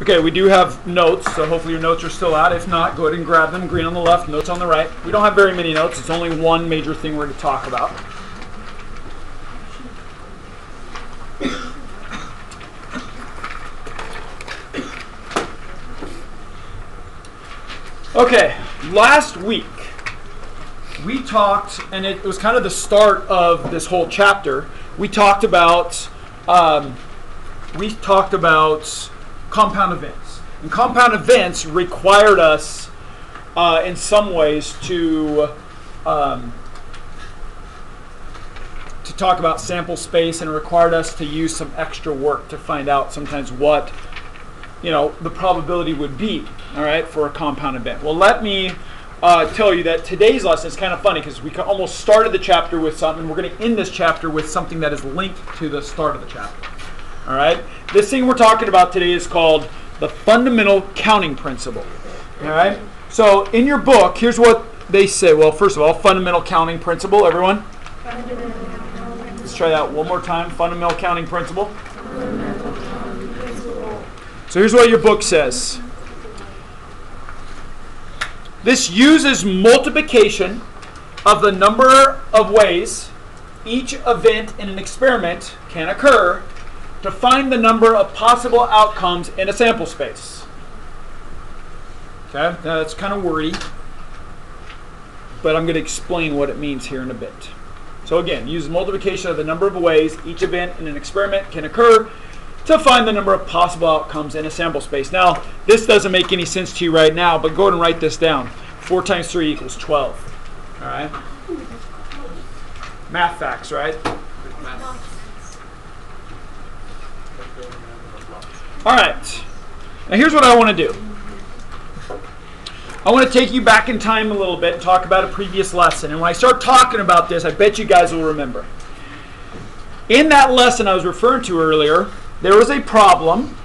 Okay, we do have notes, so hopefully your notes are still out. If not, go ahead and grab them. Green on the left, notes on the right. We don't have very many notes. It's only one major thing we're going to talk about. Okay, last week we talked, and it was kind of the start of this whole chapter. We talked about um, we talked about compound events, and compound events required us, uh, in some ways, to um, to talk about sample space, and required us to use some extra work to find out sometimes what you know the probability would be. All right, for a compound event. Well, let me uh, tell you that today's lesson is kind of funny because we almost started the chapter with something. We're going to end this chapter with something that is linked to the start of the chapter. All right. This thing we're talking about today is called the fundamental counting principle. All right. So in your book, here's what they say. Well, first of all, fundamental counting principle. Everyone. Let's try that one more time. Fundamental counting principle. So here's what your book says. This uses multiplication of the number of ways each event in an experiment can occur to find the number of possible outcomes in a sample space. Okay, now that's kind of wordy, but I'm going to explain what it means here in a bit. So again, use multiplication of the number of ways each event in an experiment can occur to find the number of possible outcomes in a sample space. Now, this doesn't make any sense to you right now, but go ahead and write this down. 4 times 3 equals 12. All right? Math facts, right? All right. Now, here's what I want to do. I want to take you back in time a little bit and talk about a previous lesson. And when I start talking about this, I bet you guys will remember. In that lesson I was referring to earlier, there was a problem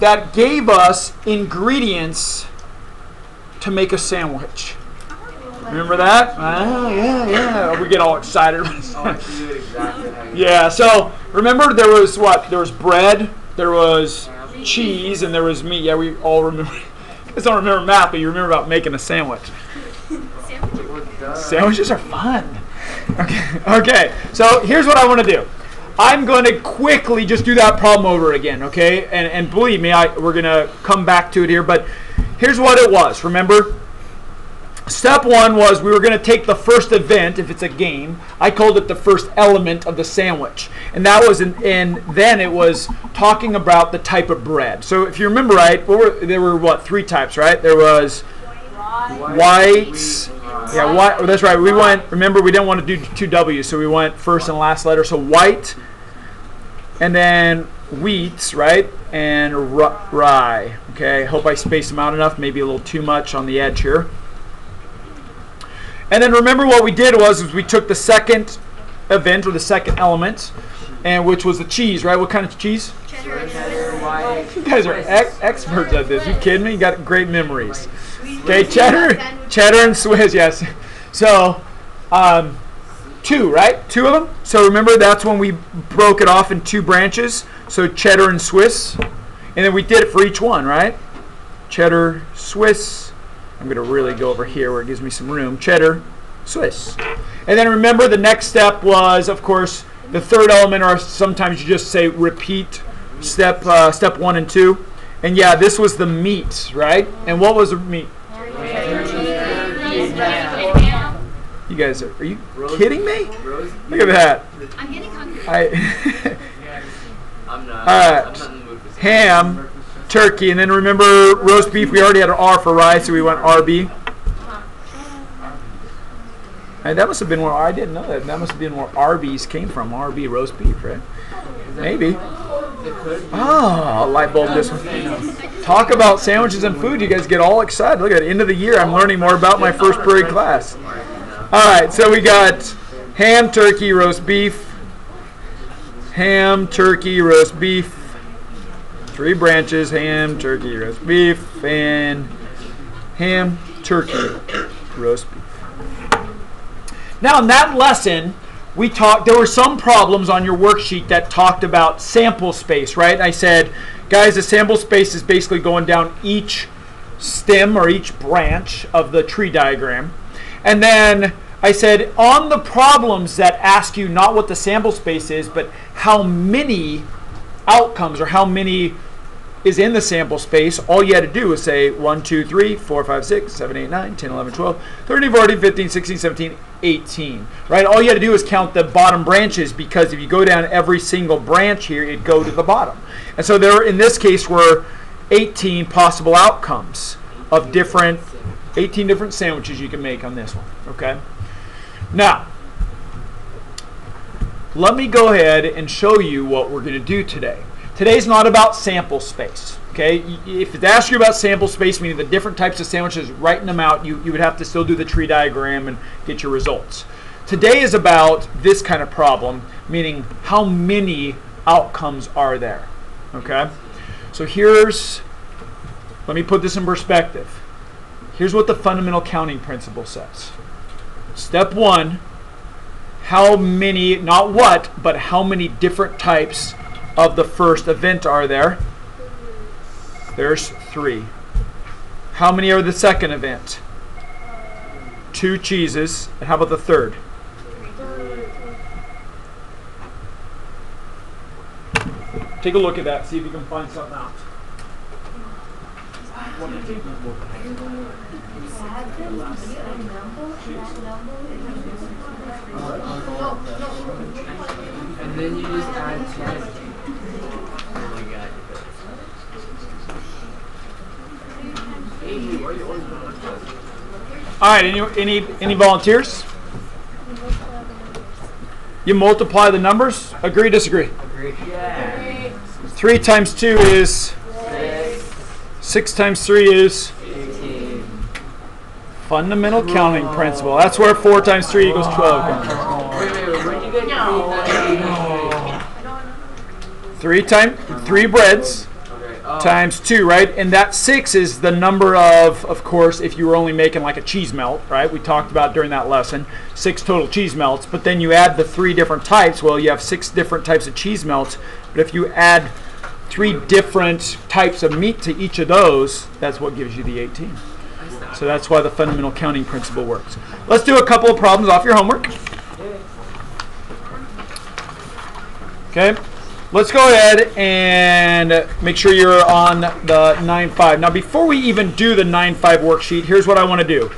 that gave us ingredients to make a sandwich. Remember that? Oh, yeah, yeah. We get all excited. yeah, so remember there was what? There was bread, there was cheese, and there was meat. Yeah, we all remember. I don't remember math, but you remember about making a sandwich. Sandwiches are fun. Okay, okay. So here's what I want to do. I'm going to quickly just do that problem over again, okay? And, and believe me, I, we're going to come back to it here, but here's what it was. Remember? Step one was we were going to take the first event, if it's a game. I called it the first element of the sandwich. And that was, in, and then it was talking about the type of bread. So if you remember right, were, there were what, three types, right? There was white. Yeah, white. Oh, that's right. We went, remember, we didn't want to do two W's, so we went first and last letter. So white, and then wheats, right? And rye. Okay, hope I spaced them out enough. Maybe a little too much on the edge here. And then remember what we did was, was we took the second event or the second element, and which was the cheese, right? What kind of cheese? Cheddar. You guys are ex- experts at this. You kidding me? You got great memories. Okay, cheddar, cheddar and Swiss. Yes. So, um, two, right? Two of them. So remember that's when we broke it off in two branches. So cheddar and Swiss, and then we did it for each one, right? Cheddar, Swiss. I'm going to really go over here where it gives me some room. Cheddar, Swiss. And then remember the next step was, of course, the third element, or sometimes you just say repeat step uh, step one and two. And yeah, this was the meat, right? And what was the meat? You guys are, are you kidding me? Look at that. I'm getting hungry. I I'm not. All right. I'm not in the mood for some- ham, turkey, and then remember roast beef. We already had an R for rice, so we went RB. And uh-huh. that must have been where I didn't know that. That must have been where Arby's came from. RB roast beef, right? Maybe. It. Oh, light bulb this one. Talk about sandwiches and food. You guys get all excited. Look at the end of the year. I'm learning more about my first period class. All right, so we got ham, turkey, roast beef. Ham, turkey, roast beef. Three branches ham, turkey, roast beef, and ham, turkey, roast beef. Now, in that lesson, we talked, there were some problems on your worksheet that talked about sample space, right? I said, guys, the sample space is basically going down each stem or each branch of the tree diagram. And then I said, on the problems that ask you not what the sample space is, but how many outcomes or how many is in the sample space, all you had to do was say 1, 2, 3, 4, 5, 6, 7, 8, 9, 10, 11, 12, 13, 14, 15, 16, 17, 18. Right? All you had to do is count the bottom branches because if you go down every single branch here, it'd go to the bottom. And so there, in this case, were 18 possible outcomes of different, 18 different sandwiches you can make on this one. Okay? Now, let me go ahead and show you what we're going to do today. Today's not about sample space. Okay, if it asks you about sample space, meaning the different types of sandwiches, writing them out, you, you would have to still do the tree diagram and get your results. Today is about this kind of problem, meaning how many outcomes are there. Okay, so here's, let me put this in perspective. Here's what the fundamental counting principle says. Step one, how many, not what, but how many different types of the first event are there? There's three. How many are the second event? Two cheeses. And how about the third? Take a look at that. See if you can find something out. And then you just add two. Oh my god. Amy, why are you always doing that? All right. Any any any volunteers? You multiply the numbers. Agree? Disagree? Agree. Yeah. Three times two is Six. six times three is Eighteen. fundamental counting principle. That's where four times three equals twelve comes. Three time three breads Okay. Uh, times two, right? And that six is the number of, of course, if you were only making like a cheese melt, right? We talked about during that lesson, six total cheese melts. But then you add the three different types. Well, you have six different types of cheese melts. But if you add three different types of meat to each of those, that's what gives you the 18. So that's why the fundamental counting principle works. Let's do a couple of problems off your homework. Okay. Let's go ahead and make sure you're on the 9.5. Now, before we even do the 9.5 worksheet, here's what I want to do.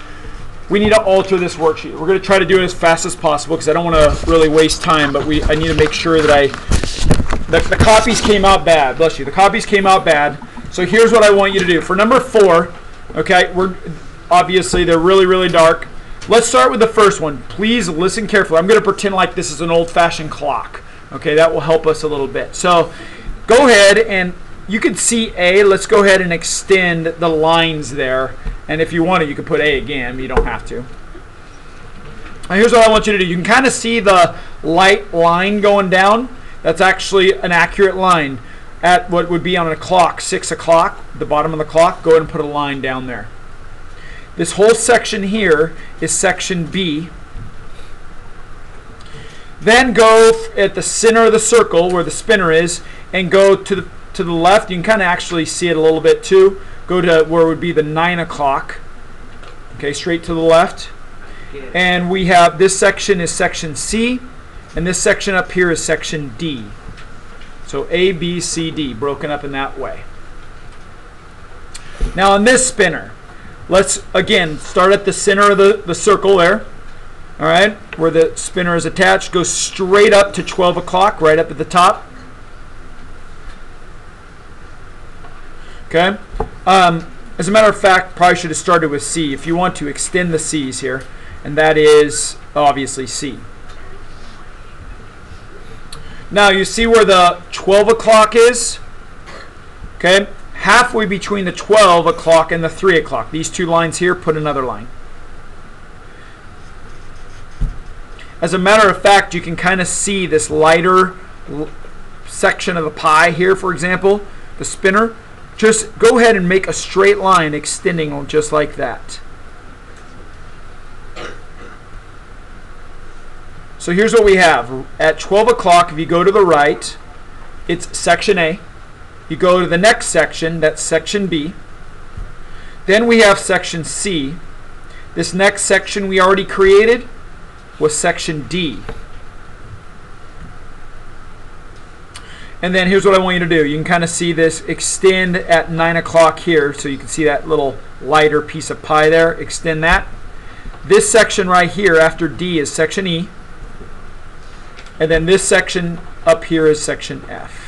We need to alter this worksheet. We're going to try to do it as fast as possible because I don't want to really waste time, but we I need to make sure that I the, the copies came out bad. Bless you. The copies came out bad. So here's what I want you to do. For number four, okay, we're obviously they're really, really dark. Let's start with the first one. Please listen carefully. I'm going to pretend like this is an old-fashioned clock. Okay, that will help us a little bit. So go ahead and you can see A. Let's go ahead and extend the lines there. And if you want to, you can put A again. You don't have to. Now here's what I want you to do. You can kind of see the light line going down. That's actually an accurate line at what would be on a clock, 6 o'clock, the bottom of the clock. Go ahead and put a line down there. This whole section here is section B. Then go at the center of the circle where the spinner is and go to the to the left. You can kind of actually see it a little bit too. Go to where would be the 9 o'clock. Okay, straight to the left. And we have this section is section C, and this section up here is section D. So A, B, C, D, broken up in that way. Now on this spinner, let's again start at the center of the, the circle there. All right, where the spinner is attached, goes straight up to 12 o'clock, right up at the top. Okay. Um, as a matter of fact, probably should have started with C. If you want to extend the C's here, and that is obviously C. Now you see where the 12 o'clock is? Okay, halfway between the 12 o'clock and the 3 o'clock. These two lines here, put another line. As a matter of fact, you can kind of see this lighter section of the pie here, for example, the spinner. Just go ahead and make a straight line extending just like that. So here's what we have. At 12 o'clock, if you go to the right, it's section A. You go to the next section, that's section B. Then we have section C. This next section we already created was section D. And then here's what I want you to do. You can kind of see this extend at 9 o'clock here. So you can see that little lighter piece of pie there. Extend that. This section right here after D is section E. And then this section up here is section F.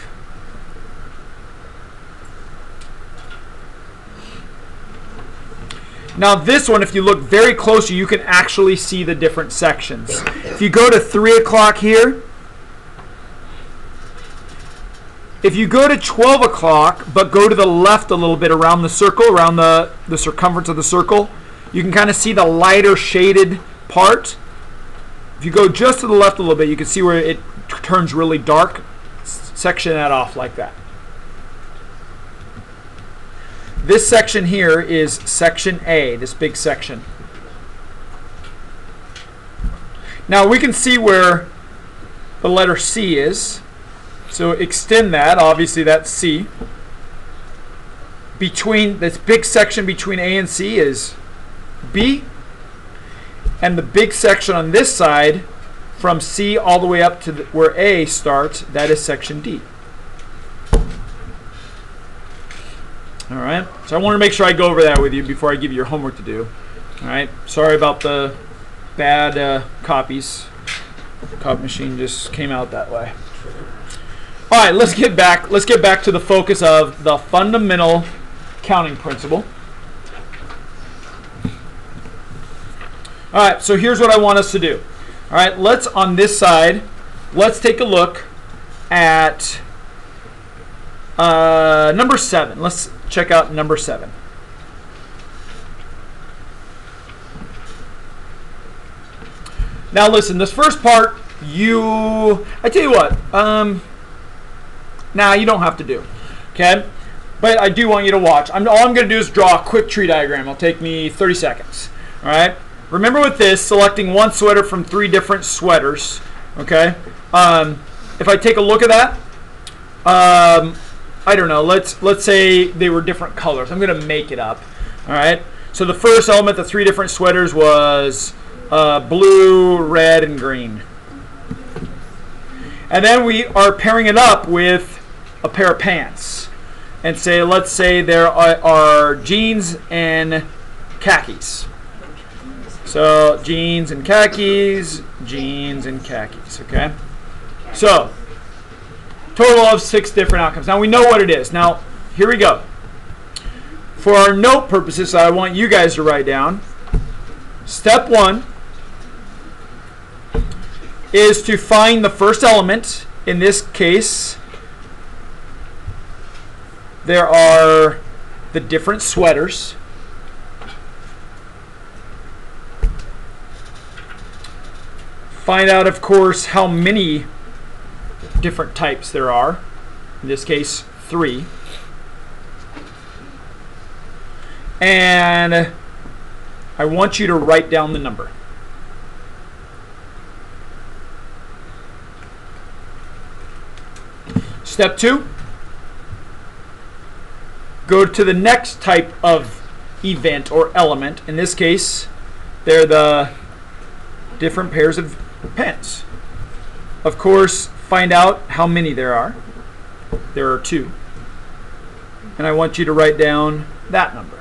Now this one, if you look very closely, you can actually see the different sections. If you go to 3 o'clock here, if you go to 12 o'clock, but go to the left a little bit around the circle, around the, the circumference of the circle, you can kind of see the lighter shaded part. If you go just to the left a little bit, you can see where it turns really dark. Section that off like that. This section here is section A, this big section. Now we can see where the letter C is. So extend that, obviously that's C. Between this big section between A and C is B. And the big section on this side from C all the way up to the, where A starts, that is section D. All right. So I want to make sure I go over that with you before I give you your homework to do. All right. Sorry about the bad uh, copies. Copy machine just came out that way. All right. Let's get back. Let's get back to the focus of the fundamental counting principle. All right. So here's what I want us to do. All right. Let's on this side. Let's take a look at uh, number seven. Let's check out number seven. Now listen, this first part, you, I tell you what, um, now nah, you don't have to do, okay? But I do want you to watch. I'm, all I'm going to do is draw a quick tree diagram. It'll take me 30 seconds, all right? Remember with this, selecting one sweater from three different sweaters, okay? Um, if I take a look at that, um, I don't know. Let's let's say they were different colors. I'm gonna make it up. All right. So the first element, the three different sweaters, was uh, blue, red, and green. And then we are pairing it up with a pair of pants, and say let's say there are, are jeans and khakis. So jeans and khakis, jeans and khakis. Okay. So Total of six different outcomes. Now we know what it is. Now, here we go. For our note purposes, I want you guys to write down. Step one is to find the first element. In this case, there are the different sweaters. Find out, of course, how many different types there are. In this case, three. And I want you to write down the number. Step two, go to the next type of event or element. In this case, they're the different pairs of pens. Of course, find out how many there are. There are two. And I want you to write down that number.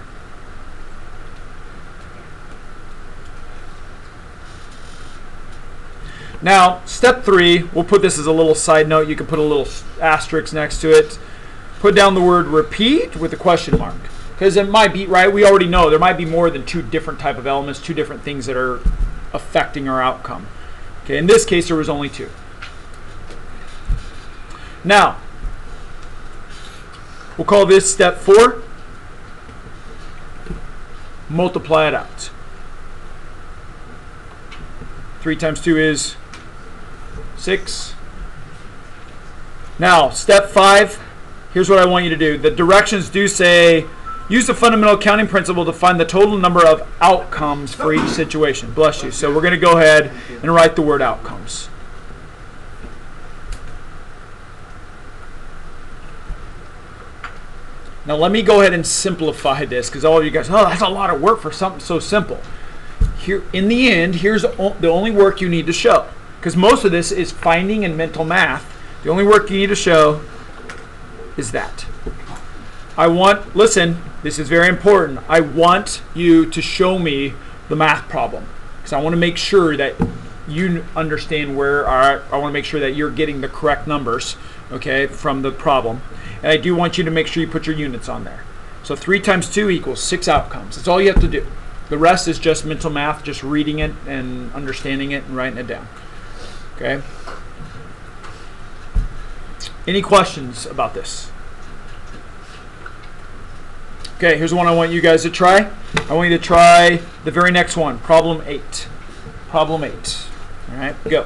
Now, step three, we'll put this as a little side note. You can put a little asterisk next to it. Put down the word repeat with a question mark. Because it might be, right, we already know there might be more than two different type of elements, two different things that are affecting our outcome. Okay, in this case, there was only two. Now, we'll call this step four. Multiply it out. 3 times 2 is 6. Now, step 5, here's what I want you to do. The directions do say Use the fundamental counting principle to find the total number of outcomes for each situation. Bless you. So we're going to go ahead and write the word outcomes. Now let me go ahead and simplify this because all of you guys, oh, that's a lot of work for something so simple. Here, in the end, here's the only work you need to show because most of this is finding and mental math. The only work you need to show is that. I want, listen, this is very important. I want you to show me the math problem because I want to make sure that you understand where, I want to make sure that you're getting the correct numbers, okay, from the problem. And I do want you to make sure you put your units on there. So 3 times 2 equals 6 outcomes. That's all you have to do. The rest is just mental math, just reading it and understanding it and writing it down. Okay? Any questions about this? Okay, here's one I want you guys to try. I want you to try the very next one, problem 8. Problem 8. All right, go.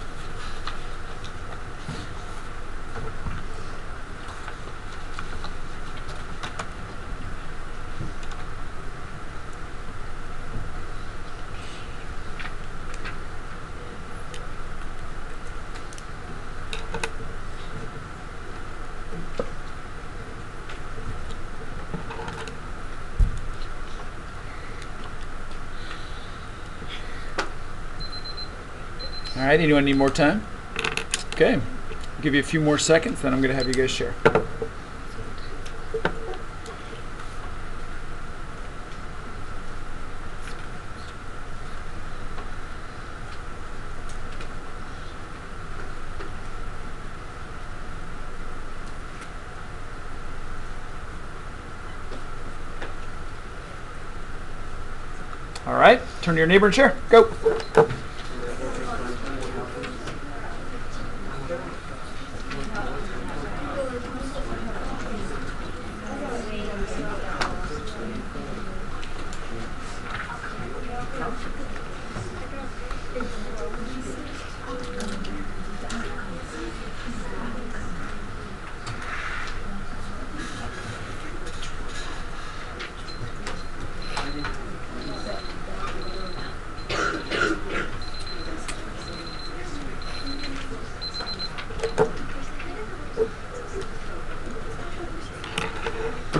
All right, anyone need more time? Okay, I'll give you a few more seconds, then I'm going to have you guys share. All right, turn to your neighbor and share. Go.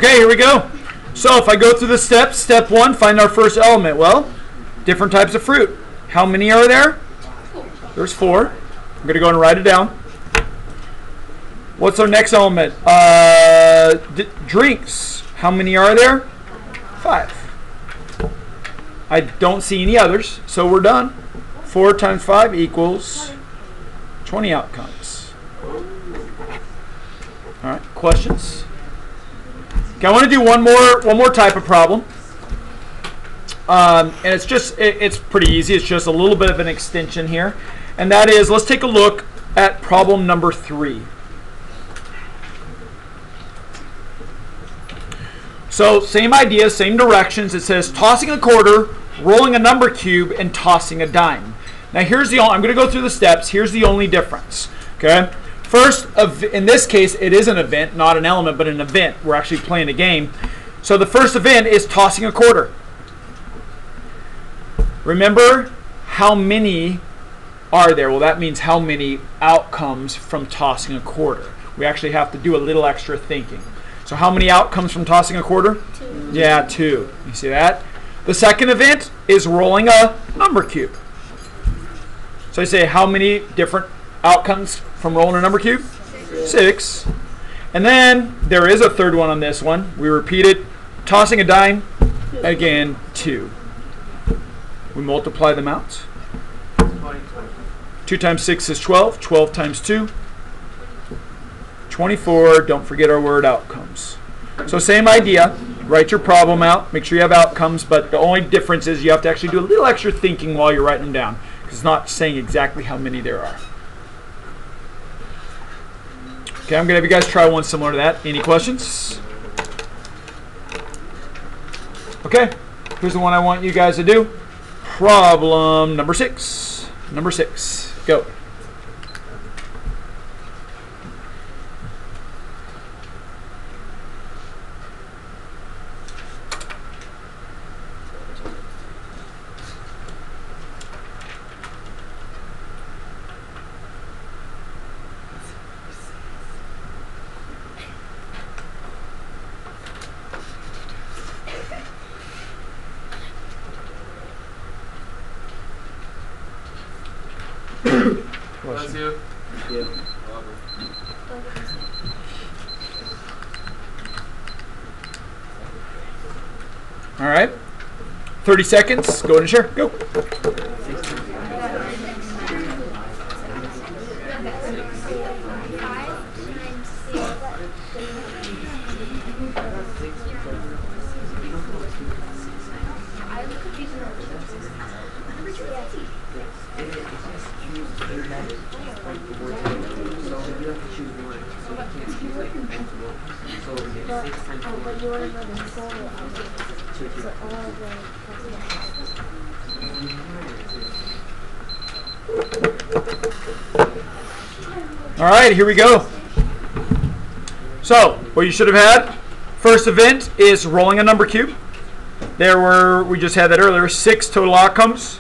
Okay, here we go. So if I go through the steps, step one, find our first element. Well, different types of fruit. How many are there? There's four. I'm going to go and write it down. What's our next element? Uh, drinks. How many are there? Five. I don't see any others, so we're done. 4 times 5 equals 20 outcomes. All right, questions? Okay, I want to do one more one more type of problem, um, and it's just it, it's pretty easy. It's just a little bit of an extension here, and that is let's take a look at problem number three. So same idea, same directions. It says tossing a quarter, rolling a number cube, and tossing a dime. Now here's the I'm going to go through the steps. Here's the only difference. Okay. First, in this case, it is an event, not an element, but an event. We're actually playing a game. So the first event is tossing a quarter. Remember how many are there? Well, that means how many outcomes from tossing a quarter. We actually have to do a little extra thinking. So how many outcomes from tossing a quarter? Two. Yeah, two. You see that? The second event is rolling a number cube. So I say how many different outcomes from rolling a number cube? Six. And then there is a third one on this one. We repeat it. Tossing a dime, again, two. We multiply them out. 2 times 6 is 12. 12 times 2. 24. Don't forget our word outcomes. So same idea. Write your problem out. Make sure you have outcomes, but the only difference is you have to actually do a little extra thinking while you're writing them down. Because it's not saying exactly how many there are. Okay, I'm going to have you guys try one similar to that. Any questions? Okay, here's the one I want you guys to do. Problem number six. Number six. Go. 30 seconds. Go ahead and share. Go. All right, here we go. So, what you should have had first event is rolling a number cube. There were, we just had that earlier, six total outcomes.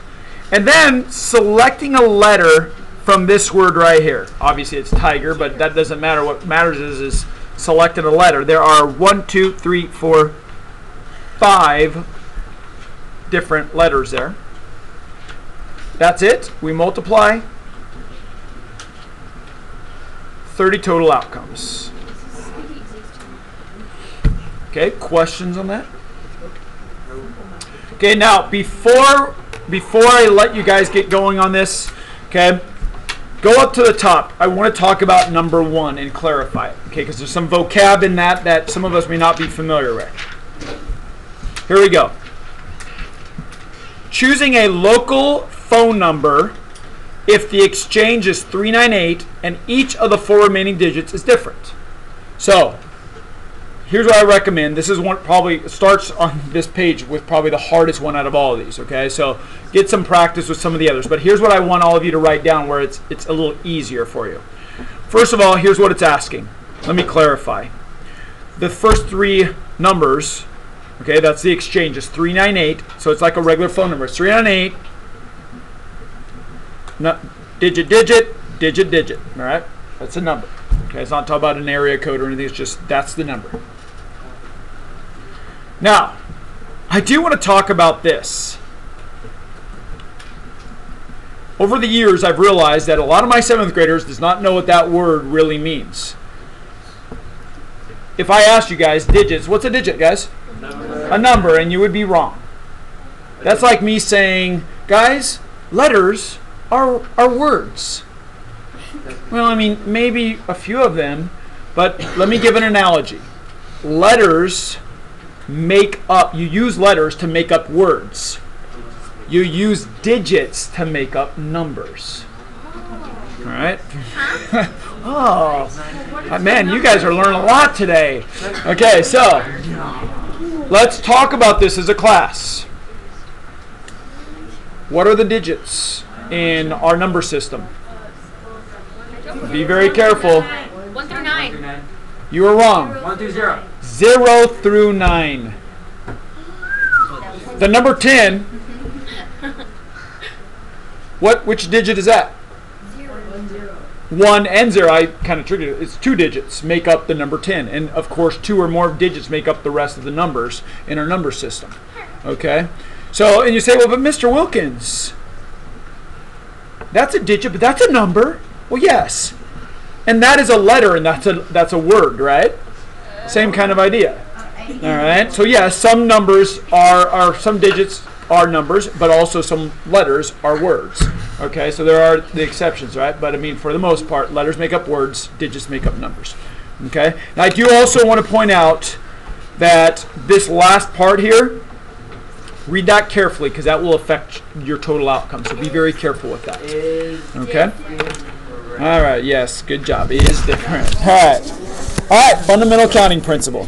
And then selecting a letter from this word right here. Obviously, it's tiger, but that doesn't matter. What matters is, is selecting a letter. There are one, two, three, four, five different letters there. That's it. We multiply 30 total outcomes. Okay, questions on that? Okay, now before before I let you guys get going on this, okay, go up to the top. I want to talk about number one and clarify it, okay, because there's some vocab in that that some of us may not be familiar with. Here we go. Choosing a local phone number if the exchange is 398 and each of the four remaining digits is different. So, here's what I recommend. This is one probably starts on this page with probably the hardest one out of all of these, okay? So, get some practice with some of the others. But here's what I want all of you to write down where it's it's a little easier for you. First of all, here's what it's asking. Let me clarify. The first three numbers, okay, that's the exchange It's 398. So it's like a regular phone number. It's 398 no, digit, digit, digit, digit. All right, that's a number. Okay, it's not talking about an area code or anything. It's just that's the number. Now, I do want to talk about this. Over the years, I've realized that a lot of my seventh graders does not know what that word really means. If I asked you guys digits, what's a digit, guys? A number, and you would be wrong. That's like me saying, guys, letters are are words. Well, I mean, maybe a few of them, but let me give an analogy. Letters make up, you use letters to make up words. You use digits to make up numbers. All right? oh, man, you guys are learning a lot today. Okay, so let's talk about this as a class. What are the digits in our number system? Be very careful. One through nine. You are wrong. One through zero. 0 through 9. The number 10, what which digit is that? 1 and 0. I kind of triggered it. It's two digits make up the number 10. And of course, two or more digits make up the rest of the numbers in our number system. Okay? So, and you say, well, but Mr. Wilkins, that's a digit, but that's a number. Well, yes. And that is a letter and that's a that's a word, right? Same kind of idea. Oh, All right. So yeah, some numbers are are some digits are numbers, but also some letters are words. Okay. So there are the exceptions, right? But I mean, for the most part, letters make up words, digits make up numbers. Okay. Now I do also want to point out that this last part here, read that carefully because that will affect your total outcome. So be very careful with that. Okay. All right. Yes. Good job. It is different. All right. All right. Fundamental counting principle.